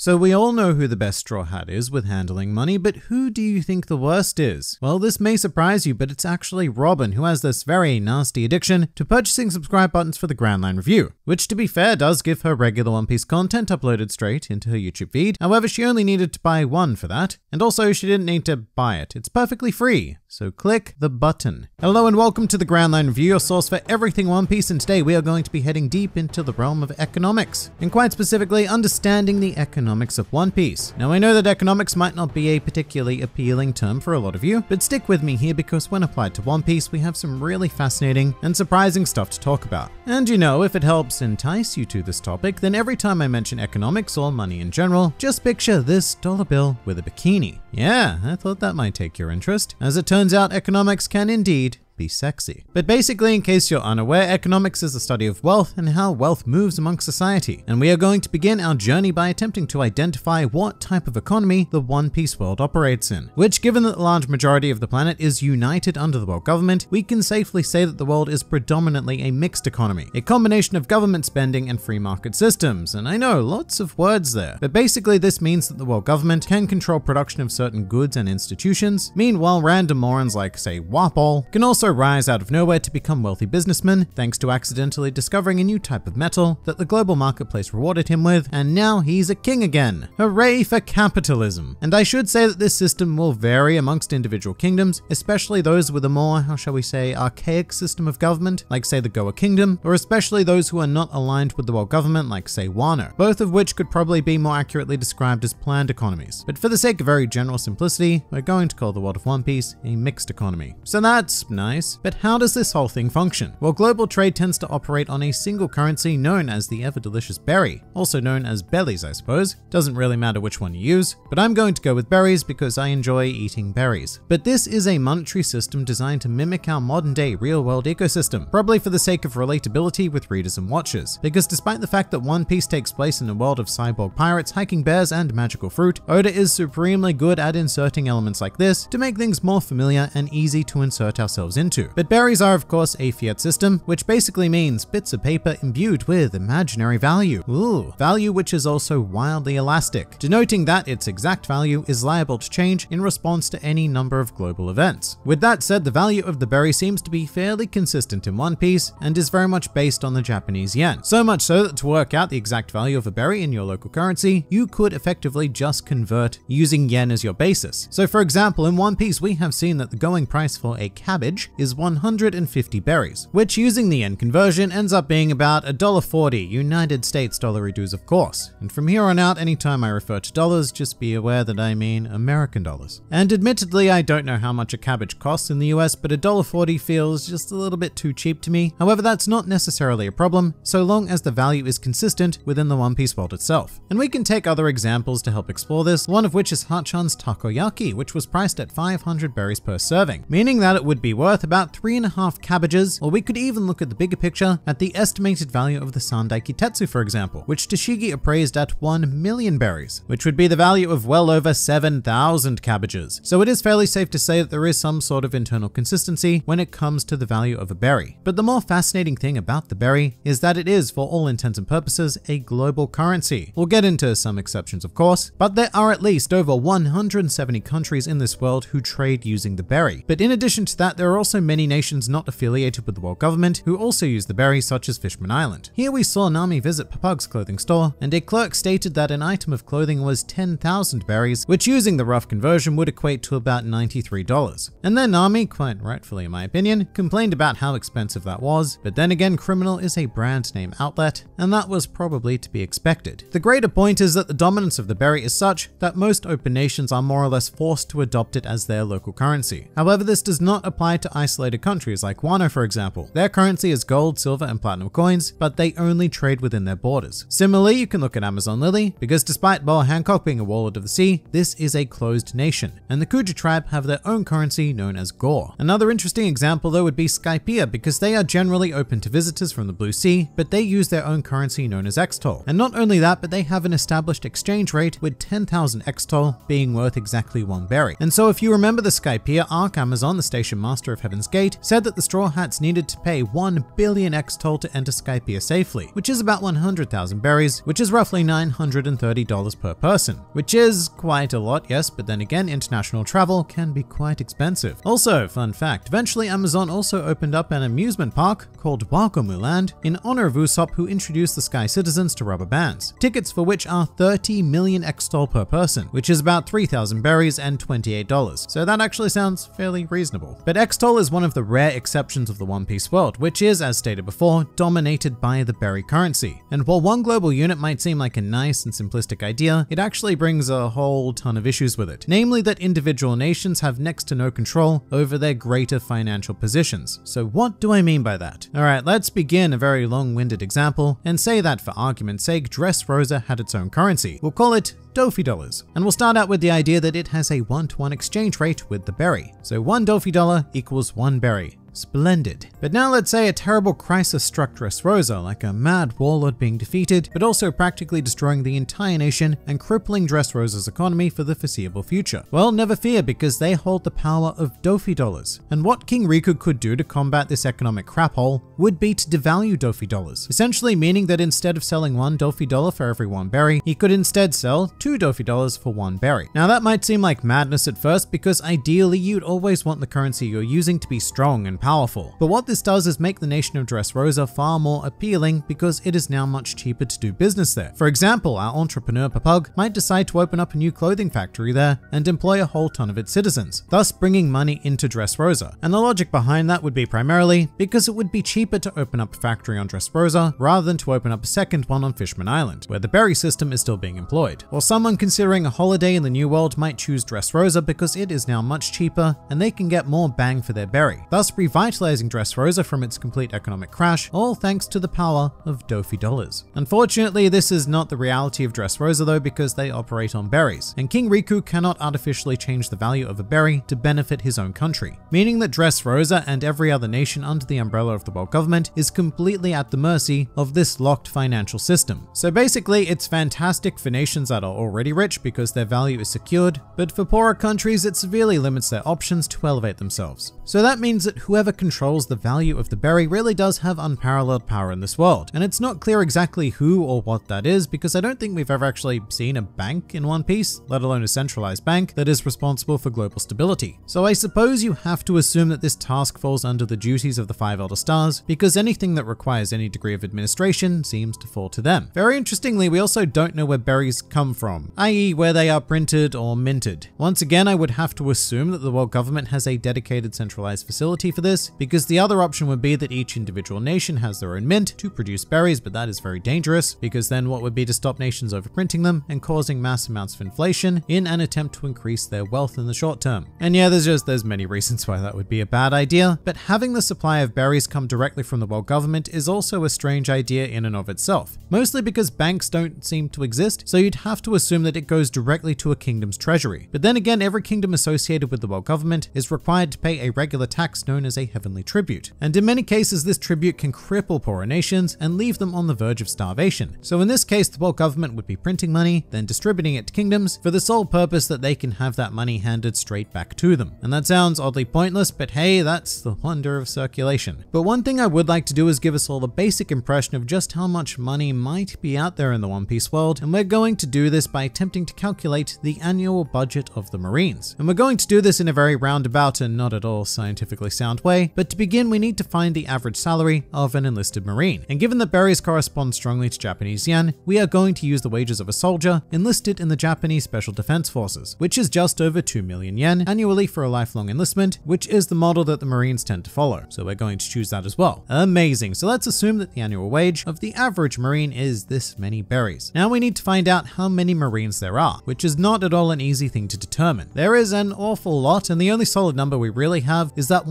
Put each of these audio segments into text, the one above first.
So we all know who the best straw hat is with handling money, but who do you think the worst is? Well, this may surprise you, but it's actually Robin who has this very nasty addiction to purchasing subscribe buttons for the Grand Line Review, which to be fair does give her regular One Piece content uploaded straight into her YouTube feed. However, she only needed to buy one for that, and also she didn't need to buy it. It's perfectly free, so click the button. Hello and welcome to the Grand Line Review, your source for everything One Piece, and today we are going to be heading deep into the realm of economics, and quite specifically understanding the economics of One Piece. Now I know that economics might not be a particularly appealing term for a lot of you, but stick with me here because when applied to One Piece, we have some really fascinating and surprising stuff to talk about. And you know, if it helps entice you to this topic, then every time I mention economics or money in general, just picture this dollar bill with a bikini. Yeah, I thought that might take your interest. As it turns out, economics can indeed be sexy. But basically, in case you're unaware, economics is the study of wealth and how wealth moves among society. And we are going to begin our journey by attempting to identify what type of economy the One Piece world operates in. Which, given that the large majority of the planet is united under the world government, we can safely say that the world is predominantly a mixed economy, a combination of government spending and free market systems. And I know, lots of words there. But basically, this means that the world government can control production of certain goods and institutions. Meanwhile, random morons like, say, Wapol can also rise out of nowhere to become wealthy businessmen thanks to accidentally discovering a new type of metal that the global marketplace rewarded him with, and now he's a king again. Hooray for capitalism! And I should say that this system will vary amongst individual kingdoms, especially those with a more, how shall we say, archaic system of government, like say the Goa Kingdom, or especially those who are not aligned with the world government, like say Wano, both of which could probably be more accurately described as planned economies. But for the sake of very general simplicity, we're going to call the world of One Piece a mixed economy. So that's nice, but how does this whole thing function? Well, global trade tends to operate on a single currency known as the ever delicious berry, also known as belis, I suppose. Doesn't really matter which one you use, but I'm going to go with berries because I enjoy eating berries. But this is a monetary system designed to mimic our modern day real world ecosystem, probably for the sake of relatability with readers and watchers. Because despite the fact that One Piece takes place in a world of cyborg pirates, hiking bears, and magical fruit, Oda is supremely good at inserting elements like this to make things more familiar and easy to insert ourselves into. But berries are of course a fiat system, which basically means bits of paper imbued with imaginary value. Ooh, value which is also wildly elastic, denoting that its exact value is liable to change in response to any number of global events. With that said, the value of the berry seems to be fairly consistent in One Piece and is very much based on the Japanese yen. So much so that to work out the exact value of a berry in your local currency, you could effectively just convert using yen as your basis. So for example, in One Piece, we have seen that the going price for a cabbage is 150 berries, which using the yen conversion ends up being about $1.40 United States dollar dues of course. And from here on out, anytime I refer to dollars, just be aware that I mean American dollars. And admittedly, I don't know how much a cabbage costs in the US, but $1.40 feels just a little bit too cheap to me. However, that's not necessarily a problem, so long as the value is consistent within the One Piece world itself. And we can take other examples to help explore this, one of which is Hatchan's Takoyaki, which was priced at 500 berries per serving, meaning that it would be worth about three and a half cabbages, or we could even look at the bigger picture at the estimated value of the Sandai Kitetsu, for example, which Toshigi appraised at 1 million berries, which would be the value of well over 7,000 cabbages. So it is fairly safe to say that there is some sort of internal consistency when it comes to the value of a berry. But the more fascinating thing about the berry is that it is, for all intents and purposes, a global currency. We'll get into some exceptions, of course, but there are at least over 170 countries in this world who trade using the berry. But in addition to that, there are also many nations not affiliated with the world government who also use the berry, such as Fishman Island. Here we saw Nami visit Pappag's clothing store, and a clerk stated that an item of clothing was 10,000 berries, which using the rough conversion would equate to about $93. And then Nami, quite rightfully in my opinion, complained about how expensive that was, but then again, Criminal is a brand name outlet, and that was probably to be expected. The greater point is that the dominance of the berry is such that most open nations are more or less forced to adopt it as their local currency. However, this does not apply to isolated countries like Wano, for example. Their currency is gold, silver, and platinum coins, but they only trade within their borders. Similarly, you can look at Amazon Lily, because despite Boa Hancock being a warlord of the sea, this is a closed nation, and the Kuja tribe have their own currency known as Gore. Another interesting example though would be Skypiea, because they are generally open to visitors from the Blue Sea, but they use their own currency known as Extol. And not only that, but they have an established exchange rate with 10,000 Extol being worth exactly one berry. And so if you remember the Skypiea arc, Amazon, the station master of Heaven's Gate, said that the Straw Hats needed to pay 1 billion Extol to enter Skypiea safely, which is about 100,000 berries, which is roughly $930 per person, which is quite a lot, yes, but then again, international travel can be quite expensive. Also, fun fact, eventually Amazon also opened up an amusement park called Wakomu Land in honor of Usopp who introduced the Sky Citizens to rubber bands, tickets for which are 30 million Extol per person, which is about 3,000 berries and $28. So that actually sounds fairly reasonable. But Extol is one of the rare exceptions of the One Piece world, which is, as stated before, dominated by the berry currency. And while one global unit might seem like a nice and simplistic idea, it actually brings a whole ton of issues with it. Namely that individual nations have next to no control over their greater financial positions. So what do I mean by that? Alright, let's begin a very long-winded example and say that for argument's sake, Dressrosa had its own currency. We'll call it Dofi dollars. And we'll start out with the idea that it has a one-to-one exchange rate with the berry. So one Dofi dollar equals one berry. Splendid. But now let's say a terrible crisis struck Dressrosa, like a mad warlord being defeated, but also practically destroying the entire nation and crippling Dressrosa's economy for the foreseeable future. Well, never fear, because they hold the power of Dofi dollars. And what King Riku could do to combat this economic crap hole would be to devalue Dofi dollars, essentially meaning that instead of selling one Dofi dollar for every one berry, he could instead sell two Dofi dollars for one berry. Now that might seem like madness at first, because ideally you'd always want the currency you're using to be strong and powerful. But what this does is make the nation of Dressrosa far more appealing because it is now much cheaper to do business there. For example, our entrepreneur Pappag might decide to open up a new clothing factory there and employ a whole ton of its citizens, thus bringing money into Dressrosa. And the logic behind that would be primarily because it would be cheaper to open up a factory on Dressrosa rather than to open up a second one on Fishman Island, where the berry system is still being employed. Or someone considering a holiday in the New World might choose Dressrosa because it is now much cheaper and they can get more bang for their berry, thus revitalizing Dressrosa from its complete economic crash, all thanks to the power of Dofi dollars. Unfortunately, this is not the reality of Dressrosa though because they operate on berries, and King Riku cannot artificially change the value of a berry to benefit his own country, meaning that Dressrosa and every other nation under the umbrella of the world government is completely at the mercy of this locked financial system. So basically, it's fantastic for nations that are already rich because their value is secured, but for poorer countries, it severely limits their options to elevate themselves. So that means that whoever controls the value of the berry really does have unparalleled power in this world, and it's not clear exactly who or what that is because I don't think we've ever actually seen a bank in One Piece, let alone a centralized bank, that is responsible for global stability. So I suppose you have to assume that this task falls under the duties of the Five Elder Stars, because anything that requires any degree of administration seems to fall to them. Very interestingly, we also don't know where berries come from, i.e. where they are printed or minted. Once again, I would have to assume that the world government has a dedicated centralized facility for this, because the other option would be that each individual nation has their own mint to produce berries, but that is very dangerous because then what would be to stop nations overprinting them and causing mass amounts of inflation in an attempt to increase their wealth in the short term. And yeah, there's just there's many reasons why that would be a bad idea, but having the supply of berries come directly from the world government is also a strange idea in and of itself. Mostly because banks don't seem to exist, so you'd have to assume that it goes directly to a kingdom's treasury. But then again, every kingdom associated with the world government is required to pay a regular tax known as a heavenly tribute. And in many cases, this tribute can cripple poorer nations and leave them on the verge of starvation so in this case, the world government would be printing money, then distributing it to kingdoms for the sole purpose that they can have that money handed straight back to them. And that sounds oddly pointless, but hey, that's the wonder of circulation. But one thing I would like to do is give us all a basic impression of just how much money might be out there in the One Piece world, and we're going to do this by attempting to calculate the annual budget of the Marines. And we're going to do this in a very roundabout and not at all scientifically sound way, but to begin we need to find the average salary of an enlisted Marine. And given that berries correspond strongly to Japanese yen, we are going to use the wages of a soldier enlisted in the Japanese Special Defense Forces, which is just over 2 million yen annually for a lifelong enlistment, which is the model that the Marines tend to follow. So we're going to choose that as well. Amazing. So let's assume that the annual wage of the average Marine is this many berries. Now we need to find out how many Marines there are, which is not at all an easy thing to determine. There is an awful lot, and the only solid number we really have is that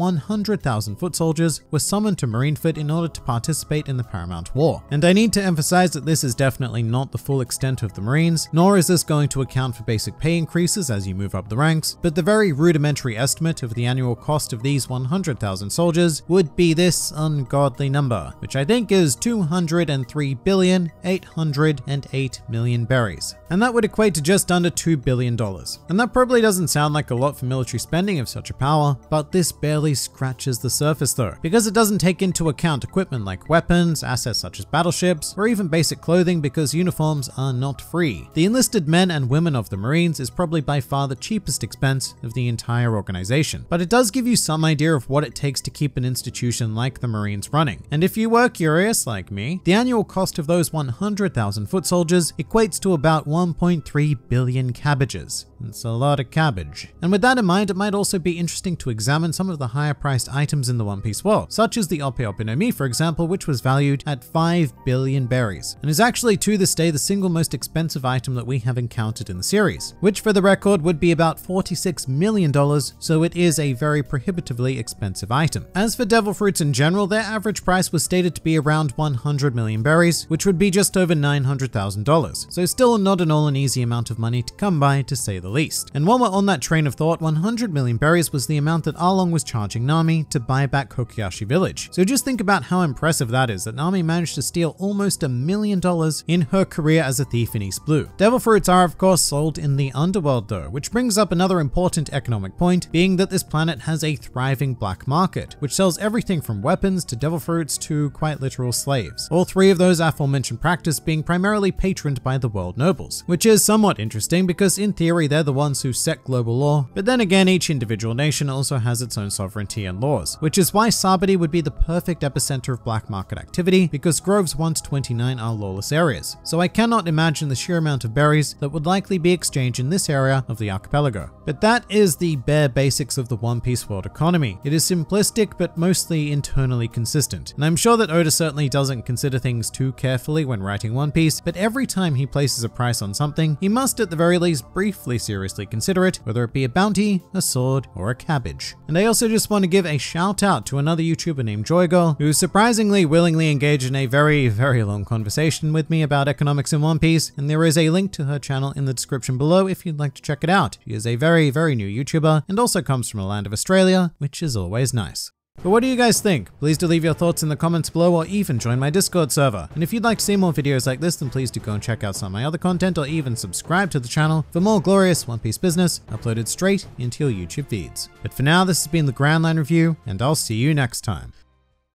100,000 foot soldiers were summoned to Marineford in order to participate in the Paramount War. And I need to emphasize that this is definitely not the full extent of the Marines, nor is this going to account for basic pay increases as you move up the ranks, but the very rudimentary estimate of the annual cost of these 100,000 soldiers would be this ungodly number, which I think is 203 billion 808 million berries. And that would equate to just under $2 billion. And that probably doesn't sound like a lot for military spending of such a power, but this barely scratches scratches the surface though, because it doesn't take into account equipment like weapons, assets such as battleships, or even basic clothing because uniforms are not free. The enlisted men and women of the Marines is probably by far the cheapest expense of the entire organization, but it does give you some idea of what it takes to keep an institution like the Marines running. And if you were curious, like me, the annual cost of those 100,000 foot soldiers equates to about 1.3 billion cabbages. It's a lot of cabbage. And with that in mind, it might also be interesting to examine some of the higher priced items in the One Piece world, such as the Ope Ope no Mi, for example, which was valued at 5 billion berries, and is actually to this day the single most expensive item that we have encountered in the series, which for the record would be about $46 million, so it is a very prohibitively expensive item. As for devil fruits in general, their average price was stated to be around 100 million berries, which would be just over $900,000, so still not an all an easy amount of money to come by to say the the least. And while we're on that train of thought, 100 million berries was the amount that Arlong was charging Nami to buy back Kokoyashi Village. So just think about how impressive that is that Nami managed to steal almost a million dollars in her career as a thief in East Blue. Devil fruits are of course sold in the underworld though, which brings up another important economic point, being that this planet has a thriving black market, which sells everything from weapons to devil fruits to quite literal slaves. All three of those aforementioned practice being primarily patroned by the world nobles, which is somewhat interesting because in theory they're the ones who set global law, but then again, each individual nation also has its own sovereignty and laws, which is why Sabaody would be the perfect epicenter of black market activity because Groves 1 to 29 are lawless areas. So I cannot imagine the sheer amount of berries that would likely be exchanged in this area of the archipelago. But that is the bare basics of the One Piece world economy. It is simplistic but mostly internally consistent. And I'm sure that Oda certainly doesn't consider things too carefully when writing One Piece, but every time he places a price on something, he must at the very least briefly seriously consider it, whether it be a bounty, a sword, or a cabbage. And I also just want to give a shout out to another YouTuber named Joygirl, who surprisingly willingly engaged in a very, very long conversation with me about economics in One Piece, and there is a link to her channel in the description below if you'd like to check it out. She is a very, very new YouTuber and also comes from the land of Australia, which is always nice. But what do you guys think? Please do leave your thoughts in the comments below or even join my Discord server. And if you'd like to see more videos like this, then please do go and check out some of my other content or even subscribe to the channel for more glorious One Piece business uploaded straight into your YouTube feeds. But for now, this has been the Grand Line Review, and I'll see you next time.